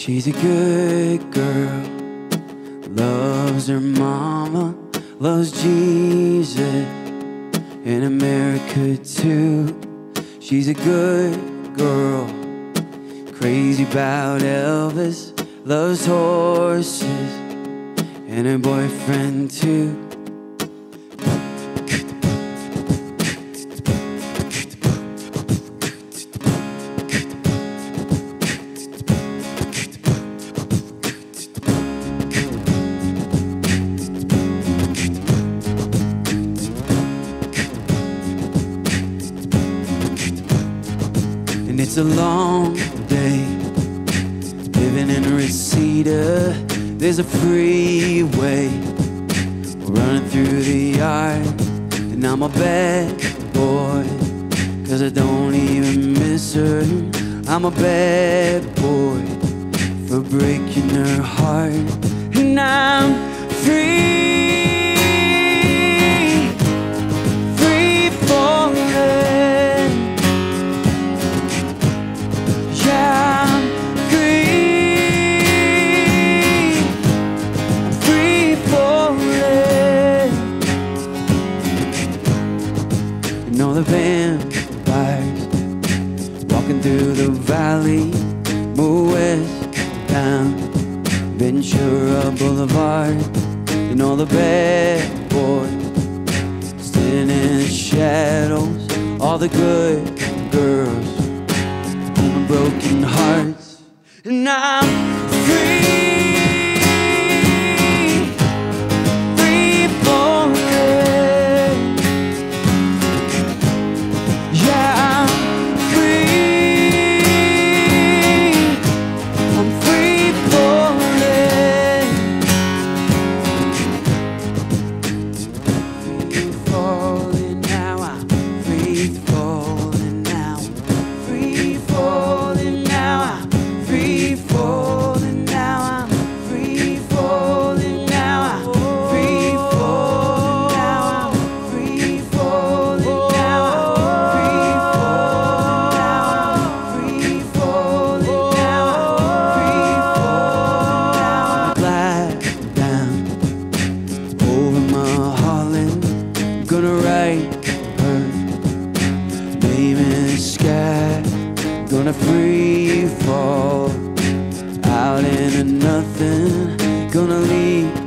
She's a good girl, loves her mama, loves Jesus, in America too. She's a good girl, crazy about Elvis, loves horses, and her boyfriend too. It's a long day living in a Reseda. There's a freeway running through the yard, and I'm a bad boy. Cause I don't even miss her. I'm a bad boy for breaking her heart. And I'm free, walking through the valley, move west down Ventura Boulevard. You all the bad boys standing in shadows, all the good Gonna free fall out into nothing. Gonna leave